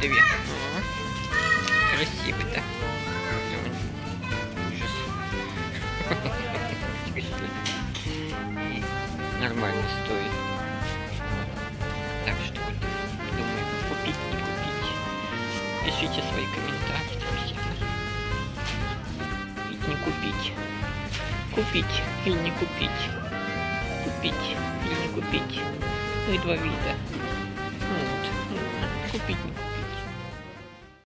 Две. О, Красивый, да? Ужас. Нормально стоит. Так что думаю, купить, не купить. Пишите свои комментарии, друзья. Ведь не купить. Купить или не купить. Купить или не купить. Ну и два вида. Ну вот. ну, Купить, не